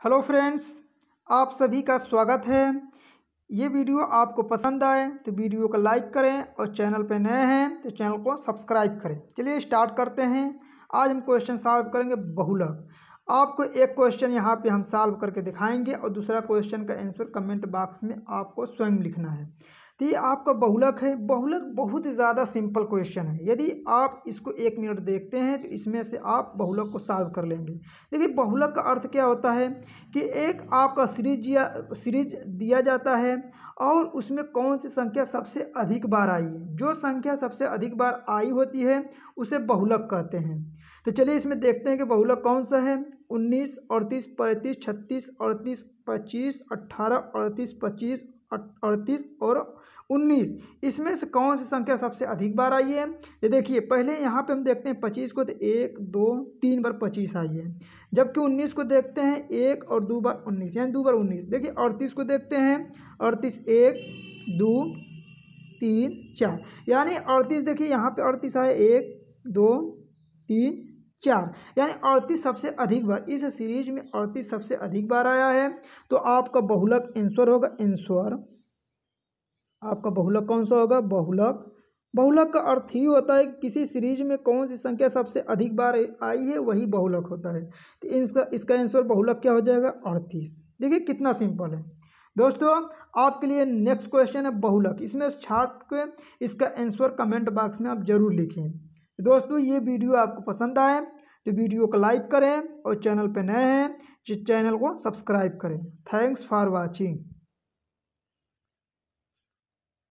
Hello friends, आप सभी का स्वागत है। ये वीडियो आपको पसंद आए तो वीडियो को लाइक करें और चैनल पर नए हैं तो चैनल को सब्सक्राइब करें। चलिए स्टार्ट करते हैं। आज हम क्वेश्चन सॉल्व करेंगे बहुलक। आपको एक क्वेश्चन यहाँ पे हम सॉल्व करके दिखाएँगे और दूसरा क्वेश्चन का आंसर कमेंट बॉक्स में आपको स्वयं लिखना है। तो ये आपका बहुलक है। बहुलक बहुत ज़्यादा सिंपल क्वेश्चन है। यदि आप इसको एक मिनट देखते हैं तो इसमें से आप बहुलक को सॉल्व कर लेंगे। देखिए, बहुलक का अर्थ क्या होता है कि एक आपका सीरीज़ दिया सीरीज़ दिया जाता है और उसमें कौन सी संख्या सबसे अधिक बार आई है। जो संख्या सबसे अधिक बार आई होती है, उसे बहुलक कहते हैं। तो चलिए इसमें देखते हैं कि बहुलक कौन सा है। उन्नीस, अड़तीस, पैंतीस, छत्तीस, अड़तीस, पच्चीस अट्ठारह अड़तीस, पच्चीस अड़तीस और उन्नीस। इसमें से कौन सी संख्या सबसे अधिक बार आई है? ये देखिए, पहले यहाँ पे हम देखते हैं पच्चीस को तो एक, दो, तीन बार पच्चीस आई है। जबकि उन्नीस को देखते हैं एक और दो बार उन्नीस, यानी दो बार उन्नीस। देखिए, अड़तीस को देखते हैं। अड़तीस एक, दो, तीन, चार। यानी अड़तीस, देखिए, यहाँ पे अड़तीस आए एक, दो, तीन चार। यानी अड़तीस सबसे अधिक बार, इस सीरीज़ में अड़तीस सबसे अधिक बार आया है। तो आपका बहुलक इंश्वर होगा इंश्वर आपका बहुलक कौन सा होगा? बहुलक। बहुलक का अर्थ ही होता है किसी सीरीज़ में कौन सी संख्या सबसे अधिक बार आई है, वही बहुलक होता है। तो इसका इसका आंसर बहुलक क्या हो जाएगा? अड़तीस। देखिए कितना सिंपल है। दोस्तों, आपके लिए नेक्स्ट क्वेश्चन है बहुलक। इसमें छाट के, इसका आंसर कमेंट बॉक्स में आप ज़रूर लिखें। दोस्तों, ये वीडियो आपको पसंद आए तो वीडियो को लाइक करें और चैनल पर नए हैं चैनल को सब्सक्राइब करें। Thanks for watching.